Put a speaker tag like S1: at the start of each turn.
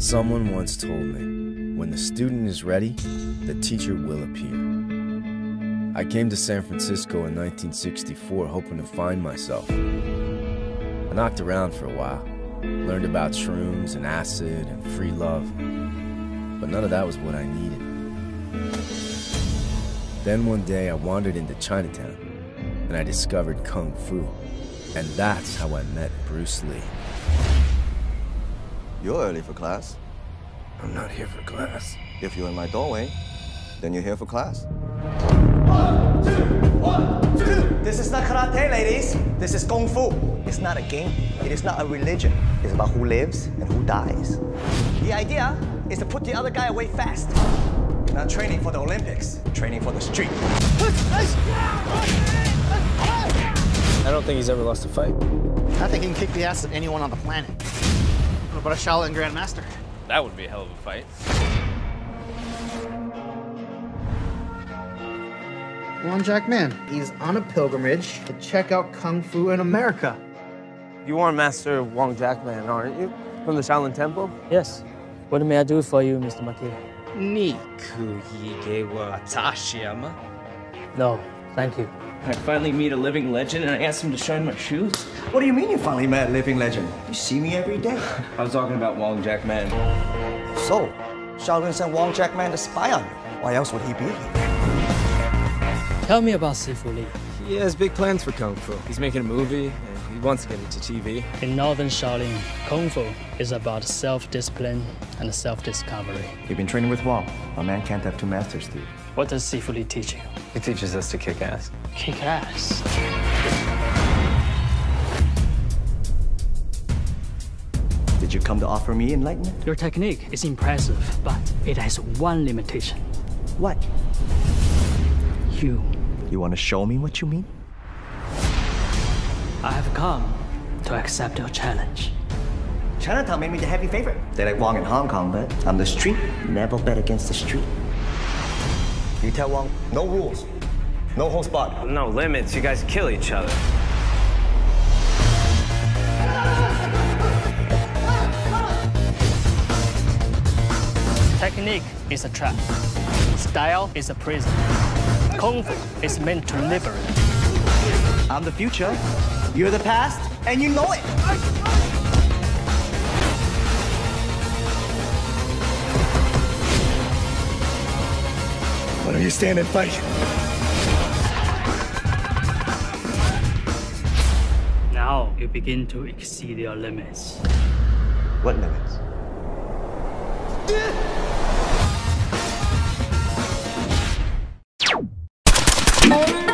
S1: Someone once told me, when the student is ready, the teacher will appear. I came to San Francisco in 1964 hoping to find myself. I knocked around for a while, learned about shrooms and acid and free love, but none of that was what I needed. Then one day I wandered into Chinatown and I discovered Kung Fu, and that's how I met Bruce Lee.
S2: You're early for class.
S1: I'm not here for class.
S2: If you're in my doorway, then you're here for class. One, two, one, two.
S3: This is not karate, ladies. This is kung fu. It's not a game. It is not a religion. It's about who lives and who dies. The idea is to put the other guy away fast. You're not training for the Olympics, you're training for the street.
S1: I don't think he's ever lost a fight.
S4: I think he can kick the ass of anyone on the planet about a Shaolin Grandmaster?
S5: That would be a hell of a fight.
S4: Wong Jack Man. He's on a pilgrimage to check out Kung Fu in America.
S6: You are Master Wong Jack Man, aren't you? From the Shaolin Temple?
S7: Yes. What may I do for you, Mr.
S5: Makita? Niku Yigewa Atashiyama.
S7: No, thank you.
S5: I finally meet a living legend and I asked him to shine my shoes.
S3: What do you mean you finally met a living legend? You see me every day.
S5: I was talking about Wong Jack Man.
S3: So, Shaolin sent Wong Jack Man to spy on you. Why else would he be here?
S7: Tell me about Sifu Lee.
S6: He has big plans for Kung Fu. He's making a movie and he wants to get into TV.
S7: In Northern Shaolin, Kung Fu is about self-discipline and self-discovery.
S2: You've been training with Wong. A man can't have two masters, Steve.
S7: What does Sifu Lee teach you?
S6: He teaches us to kick ass.
S7: Kick ass.
S3: Did you come to offer me enlightenment?
S7: Your technique is impressive, but it has one limitation.
S3: What?
S7: You.
S3: You want to show me what you mean?
S7: I have come to accept your challenge.
S3: Chinatown made me the heavy favorite. They like Wong in Hong Kong, but on the street, never bet against the street. You tell Wong, no rules, no whole spot.
S6: No limits, you guys kill each other.
S7: Technique is a trap. Style is a prison. Kung Fu is meant to liberate.
S3: I'm the future, you're the past, and you know it.
S2: Why you stand and fight?
S7: Now you begin to exceed your limits.
S3: What limits?
S8: Thank